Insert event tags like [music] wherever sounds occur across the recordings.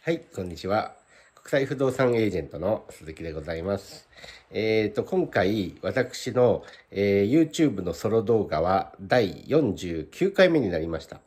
はい、こんにちは。国際不動産エージェントの鈴木でございます。えっ、と、今回、私の、えー YouTube のソロ動画は第49回目になりました。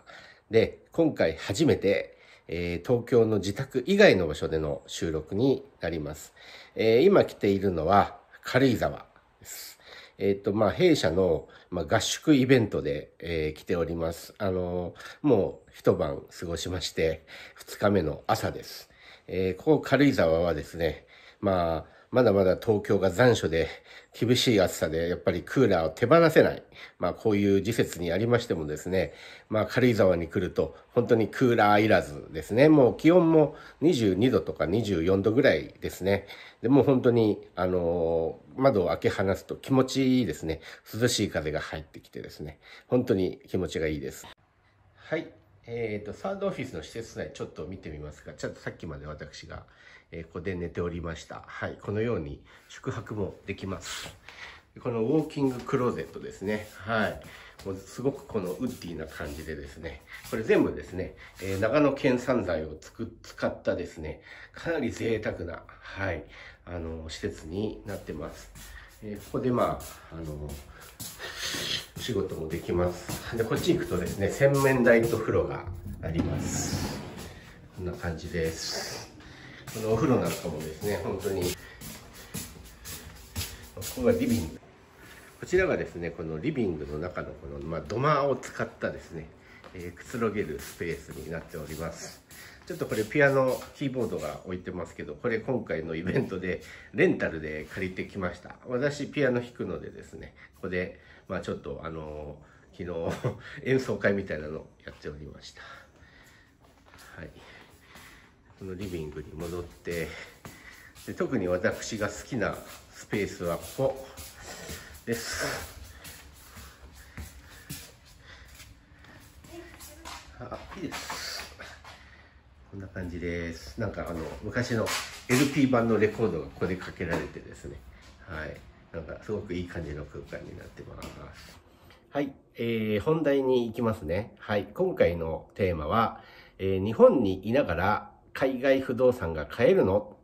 で、今回初めて、えー東京の自宅以外の場所での収録になります。え今来ているのは軽井沢です。えっ、と、まあ、弊社の、まあ、合宿イベントで、えー来ております。あのーもう一晩過ごしまして、二日目の朝です。えーここ軽井沢はですね、まあ、まだまだ東京が残暑で厳しい暑さでやっぱりクーラーを手放せない。まあこういう時節にありましてもですね、まあ軽井沢に来ると本当にクーラーいらずですね。もう気温も22度とか24度ぐらいですね。でも本当にあのー窓を開け放すと気持ちいいですね。涼しい風が入ってきてですね。本当に気持ちがいいです。はい。えっ、と、サードオフィスの施設内、ちょっと見てみますが、ちょっとさっきまで私が、えーここで寝ておりました。はい。このように宿泊もできます。このウォーキングクローゼットですね。はい。もうすごくこのウッディな感じでですね、これ全部ですね、えー長野県産材をつく使ったですね、かなり贅沢な、はい、あの、施設になってます。えーここでまあ、あの、お仕事もできます。で、こっち行くとですね、洗面台と風呂があります。こんな感じです。このお風呂なんかもですね、本当に、ここがリビング。こちらがですね、このリビングの中のこの、まあ、土間を使ったですね、えーくつろげるスペースになっております。ちょっとこれピアノ、キーボードが置いてますけど、これ今回のイベントでレンタルで借りてきました。私ピアノ弾くのでですね、ここで、まあちょっとあの昨日 [laughs] 演奏会みたいなのやっておりました。はい。このリビングに戻って、で特に私が好きなスペースはここです。あ、いいです。こんな感じです。なんかあの昔の LP 版のレコードがここでかけられてですね。はい。なんかすごくいい感じの空間になってます。はい。えー、本題に行きますね。はい。今回のテーマは、えー日本にいながら海外不動産が買えるの？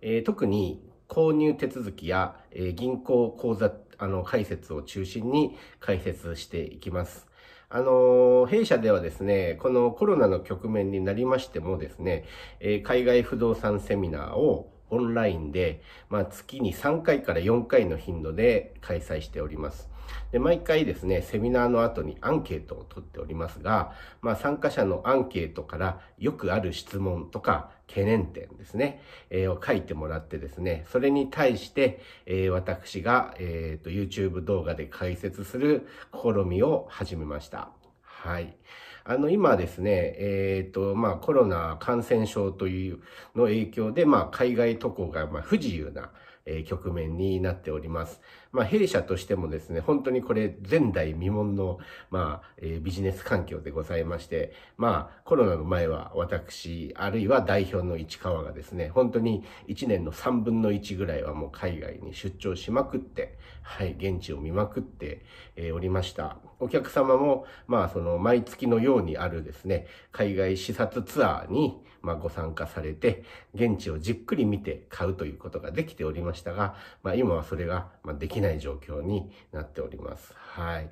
えー特に購入手続きや、えー銀行口座あの開設を中心に解説していきます。あの弊社ではですね、このコロナの局面になりましてもですね、え海外不動産セミナーをオンラインで、まあ、月に3回から4回の頻度で開催しております。で、毎回ですね、セミナーの後にアンケートを取っておりますが、まあ、参加者のアンケートからよくある質問とか懸念点ですね、えーを書いてもらってですね、それに対して、えー私が、えーと YouTube 動画で解説する試みを始めました。はい。あの、今ですね、えっ、と、まあ、コロナ感染症というの影響で、まあ、海外渡航が、まあ、不自由な、え局面になっております。まあ、弊社としてもですね、本当にこれ前代未聞の、まあ、えービジネス環境でございまして、まあ、コロナの前は私、あるいは代表の市川がですね、本当に1年の3分の1ぐらいはもう海外に出張しまくって、はい、現地を見まくって、えおりました。お客様も、まあ、その、毎月のようにあるですね、海外視察ツアーに、まあ、ご参加されて、現地をじっくり見て買うということができておりましたが、まあ、今はそれが、まあ、できない状況になっております。はい。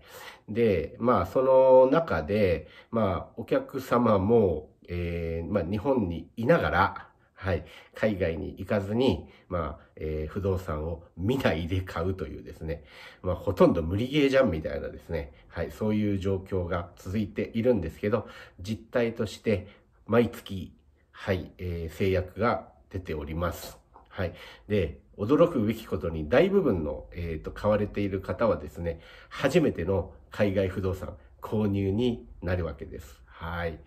で、まあ、その中で、まあ、お客様も、えーまあ、日本にいながら、はい。海外に行かずに、まあ、えー不動産を見ないで買うというですね、まあ、ほとんど無理ゲーじゃんみたいなですね、はい。そういう状況が続いているんですけど、実態として、毎月、はい、えー制約が出ております。はい。で、驚くべきことに大部分の、えっ、と、買われている方はですね、初めての海外不動産購入になるわけです。はい。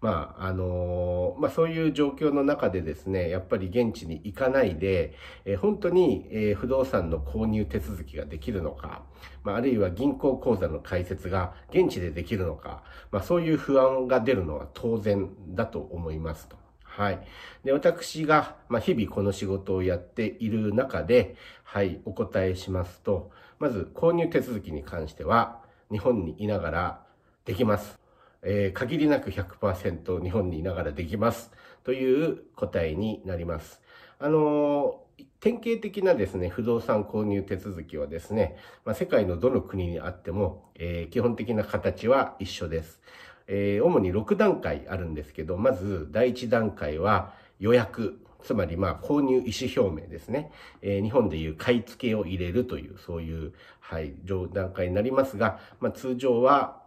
まあ、あのまあ、そういう状況の中でですね、やっぱり現地に行かないで、えー本当に、えー不動産の購入手続きができるのか、まあ、あるいは銀行口座の開設が現地でできるのか、まあ、そういう不安が出るのは当然だと思いますと。はい。で、私が、まあ、日々この仕事をやっている中で、はい、お答えしますと、まず、購入手続きに関しては、日本にいながらできます。えー、限りなく100%日本にいながらできます。という答えになります。あのー、典型的なですね、不動産購入手続きはですね、まあ、世界のどの国にあっても、えー、基本的な形は一緒です。えー、主に6段階あるんですけど、まず第1段階は予約。つまり、まあ、購入意思表明ですね。えー、日本でいう買い付けを入れるという、そういう、はい、段階になりますが、まあ、通常は、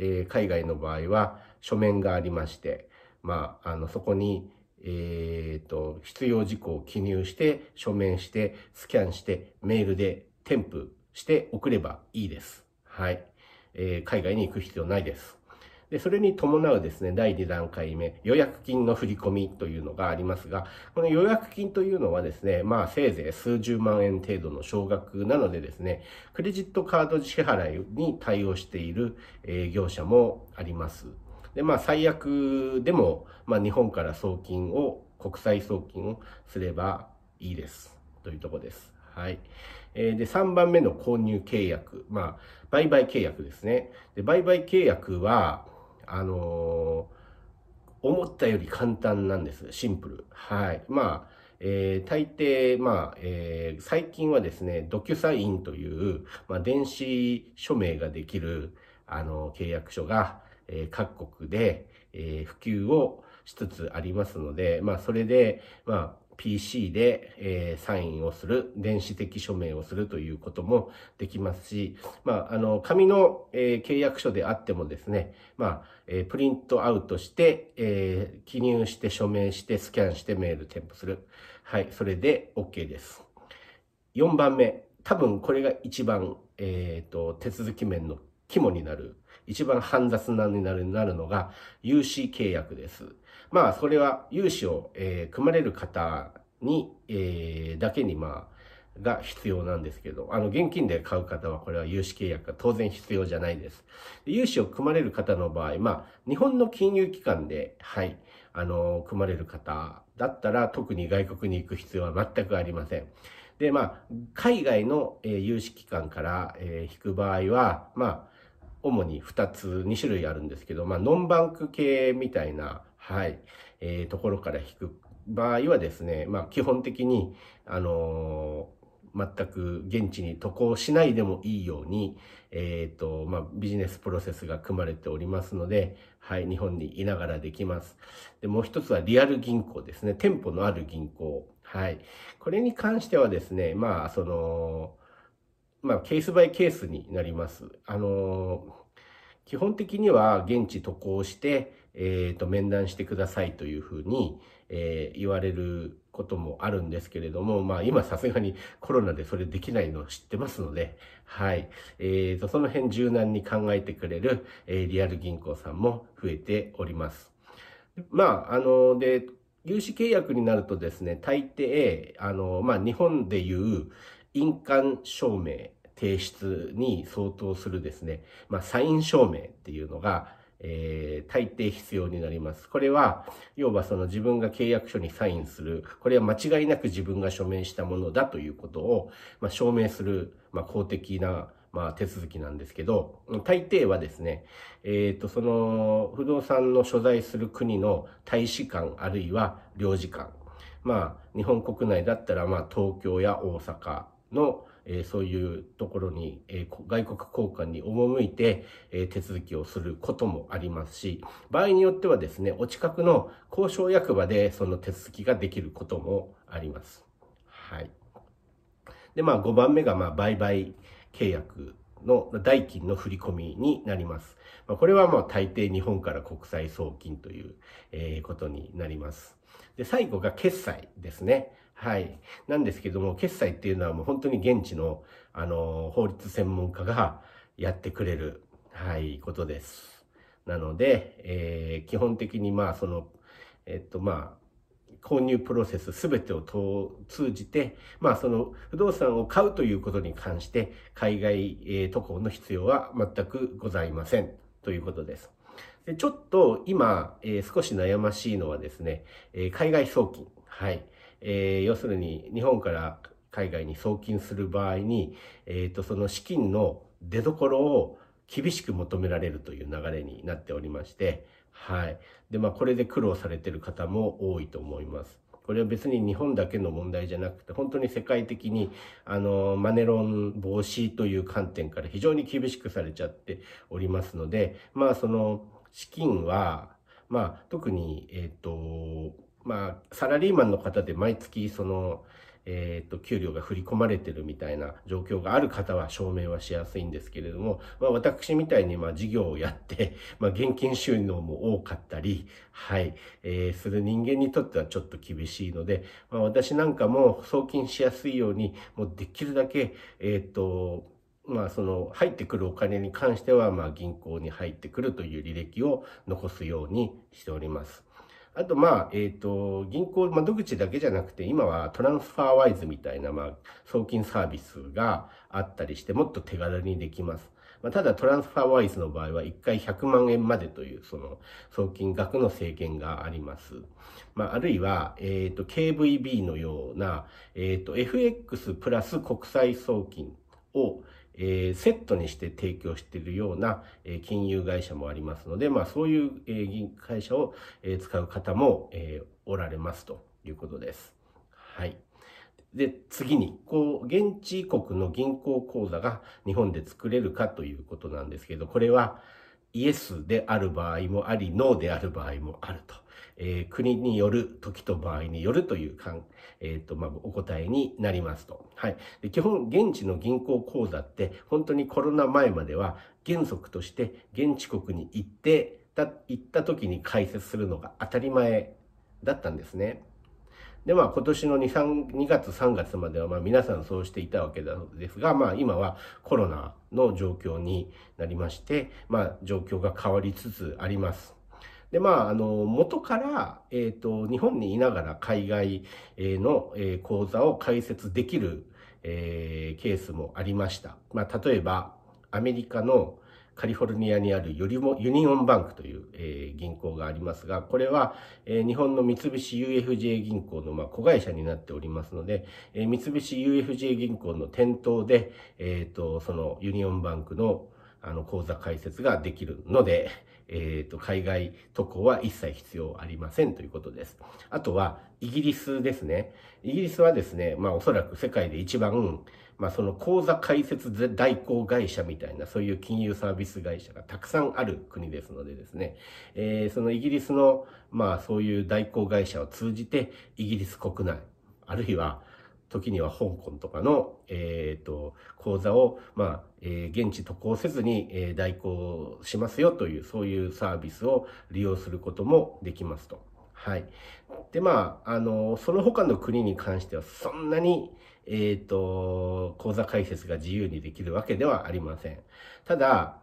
えー、海外の場合は書面がありまして、まあ、あの、そこに、えっ、ー、と、必要事項を記入して、書面して、スキャンして、メールで添付して送ればいいです。はい。えー、海外に行く必要ないです。で、それに伴うですね、第2段階目、予約金の振り込みというのがありますが、この予約金というのはですね、まあせいぜい数十万円程度の少額なのでですね、クレジットカード支払いに対応している、え、業者もあります。で、まあ最悪でも、まあ日本から送金を、国際送金をすればいいです。というとこです。はい。えー、で、3番目の購入契約。まあ、売買契約ですね。で、売買契約は、あのー、思ったより簡単なんです。シンプル。はい。まあ、えー、大抵、まあ、えー、最近はですね、ドキュサインという、まあ、電子署名ができる、あの、契約書が、えー、各国で、えー、普及をしつつありますので、まあ、それで、まあ、PC で、えー、サインをする、電子的署名をするということもできますし、まあ、あの、紙の、えー、契約書であってもですね、まあ、えー、プリントアウトして、え記入して署名してスキャンしてメール添付する。はい、それで OK です。4番目、多分これが一番、えっ、と、手続き面の肝になる、一番煩雑なになるなるのが、融資契約です。まあ、それは融資を、えー、組まれる方に、えー、だけに、まあ、が必要なんですけど、あの、現金で買う方はこれは融資契約が当然必要じゃないです。融資を組まれる方の場合、まあ、日本の金融機関で、はい、あの、組まれる方だったら特に外国に行く必要は全くありません。で、まあ、海外の、えー、融資機関から、えー、引く場合は、まあ、主に2つ、2種類あるんですけど、まあ、ノンバンク系みたいな、はい、えー、ところから引く場合はですね、まあ、基本的に、あのー、全く現地に渡航しないでもいいように、え、ー、と、まあ、ビジネスプロセスが組まれておりますので、はい、日本にいながらできます。で、もう一つはリアル銀行ですね。店舗のある銀行。はい。これに関してはですね、まあ、その、まあ、ケースバイケースになります。あのー基本的には現地渡航して、えっ、ー、と、面談してくださいというふうに、えー、言われることもあるんですけれども、まあ今さすがにコロナでそれできないのを知ってますので、はい。えっ、ー、と、その辺柔軟に考えてくれる、え、リアル銀行さんも増えております。まあ、あの、で、融資契約になるとですね、大抵、あの、まあ日本でいう印鑑証明提出に相当するですね、まあ、サイン証明っていうのが、えー、大抵必要になります。これは、要はその自分が契約書にサインする、これは間違いなく自分が署名したものだということを、まあ、証明する、まあ、公的な、まあ、手続きなんですけど、大抵はですね、えっ、ー、と、その、不動産の所在する国の大使館あるいは領事館、まあ、日本国内だったら、まあ、東京や大阪の、えそういうところに、え外国交換に赴いて、え手続きをすることもありますし、場合によってはですね、お近くの交渉役場でその手続きができることもあります。はい。で、まあ5番目が、まあ売買契約の代金の振り込みになります。ま、これはまあ大抵日本から国際送金という、えことになります。で、最後が決済ですね。はい。なんですけども、決済っていうのはもう本当に現地の、あの、法律専門家がやってくれる、はい、ことです。なので、えー、基本的にまあ、その、えっと、まあ、購入プロセスすべてを通じて、まあその不動産を買うということに関して海外、え、渡航の必要は全くございませんということです。でちょっと今、えー、少し悩ましいのはですね、えー、海外送金。はい。えー、要するに日本から海外に送金する場合に、え、ー、と、その資金の出所を厳しく求められるという流れになっておりまして、はい。で、まあ、これで苦労されてる方も多いと思います。これは別に日本だけの問題じゃなくて、本当に世界的に、あの、マネロン防止という観点から非常に厳しくされちゃっておりますので、まあ、その、資金は、まあ、特に、えっ、ー、と、まあ、サラリーマンの方で毎月、その、えっ、と、給料が振り込まれてるみたいな状況がある方は証明はしやすいんですけれども、まあ私みたいにまあ事業をやって、まあ現金収納も多かったり、はい、えー、する人間にとってはちょっと厳しいので、まあ私なんかも送金しやすいように、もうできるだけ、えっ、と、まあその入ってくるお金に関してはまあ銀行に入ってくるという履歴を残すようにしております。あと、まあ、えっ、ー、と、銀行窓口だけじゃなくて、今はトランスファーワイズみたいな、まあ、送金サービスがあったりして、もっと手軽にできます。まあ、ただ、トランスファーワイズの場合は、1回100万円までという、その、送金額の制限があります。まあ、あるいは、えっ、ー、と、KVB のような、えっ、ー、と、FX プラス国際送金を、えー、セットにして提供しているような、え、金融会社もありますので、まあそういう、えー、会社を、え、使う方も、え、おられますということです。はい。で、次に、こう、現地国の銀行口座が日本で作れるかということなんですけど、これはイエスである場合もあり、ノーである場合もあると。えー、国による、時と場合によるというかん、え、ー、と、まあ、お答えになりますと。はい。で基本、現地の銀行口座って、本当にコロナ前までは、原則として現地国に行って、た、行った時に開設するのが当たり前だったんですね。で、まあ今年の2、3 2月3月まではまあ皆さんそうしていたわけですが、まあ今はコロナの状況になりまして、まあ状況が変わりつつあります。で、まあ、あの、元から、えっ、ー、と、日本にいながら海外の口座を開設できる、えー、ケースもありました。まあ、例えば、アメリカのカリフォルニアにあるユニオンバンクという、えー、銀行がありますが、これは、えー、日本の三菱 UFJ 銀行の、まあ、子会社になっておりますので、えー、三菱 UFJ 銀行の店頭で、えっ、と、そのユニオンバンクのあの口座開設ができるので、[laughs] えっ、ー、と、海外渡航は一切必要ありませんということです。あとは、イギリスですね。イギリスはですね、まあおそらく世界で一番、まあその口座開設代行会社みたいな、そういう金融サービス会社がたくさんある国ですのでですね、えー、そのイギリスの、まあそういう代行会社を通じて、イギリス国内、あるいは時には香港とかの、えっ、ー、と、講座を、まあ、えー、現地渡航せずに、えー、代行しますよという、そういうサービスを利用することもできますと。はい。で、まあ、あの、その他の国に関しては、そんなに、えっ、ー、と、講座開設が自由にできるわけではありません。ただ、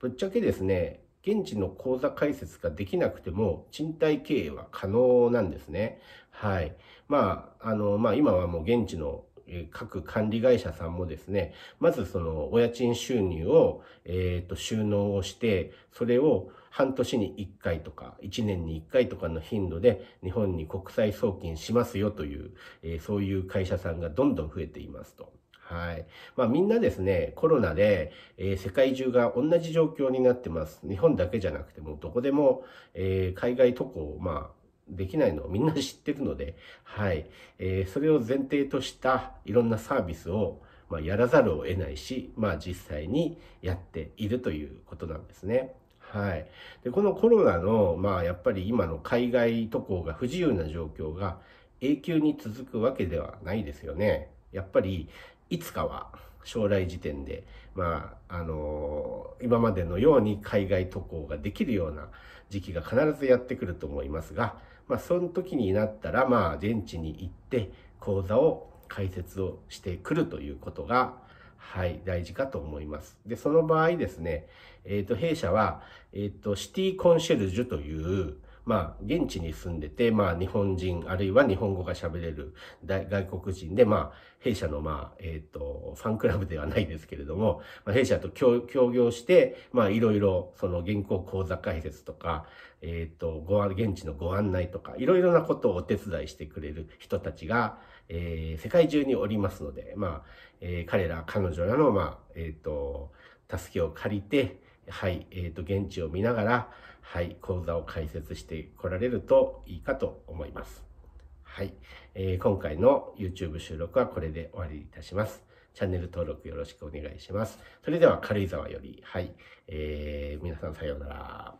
ぶっちゃけですね、現地の口座開設ができなくても、賃貸経営は可能なんですね。はい。まあ、あの、まあ今はもう現地の各管理会社さんもですね、まずそのお家賃収入を、えっ、ー、と収納をして、それを半年に1回とか、1年に1回とかの頻度で日本に国際送金しますよという、えー、そういう会社さんがどんどん増えていますと。はい。まあみんなですね、コロナで、えー、世界中が同じ状況になってます。日本だけじゃなくても、どこでも、え、海外渡航、まあ、できないのをみんな知ってるので、はい。えー、それを前提としたいろんなサービスを、まあ、やらざるを得ないし、まあ実際にやっているということなんですね。はい。で、このコロナの、まあやっぱり今の海外渡航が不自由な状況が永久に続くわけではないですよね。やっぱりいつかは将来時点で、まあ、あのー、今までのように海外渡航ができるような時期が必ずやってくると思いますが、まあ、その時になったら、まあ、現地に行って講座を解説をしてくるということが、はい、大事かと思います。で、その場合ですね、えっ、ー、と、弊社は、えっ、ー、と、シティコンシェルジュという、まあ、現地に住んでて、まあ、日本人、あるいは日本語が喋れる外国人で、まあ、弊社の、まあ、えっ、ー、と、ファンクラブではないですけれども、まあ、弊社と協業して、まあ、いろいろ、その、現行講座開設とか、えっ、ー、と、ご、現地のご案内とか、いろいろなことをお手伝いしてくれる人たちが、えー、世界中におりますので、まあ、えー、彼ら、彼女らの、まあ、えっ、ー、と、助けを借りて、はい、えっ、ー、と、現地を見ながら、はい、講座を解説してこられるといいかと思います。はい、えー、今回の YouTube 収録はこれで終わりいたします。チャンネル登録よろしくお願いします。それでは軽井沢より、はい、えー、皆さんさようなら。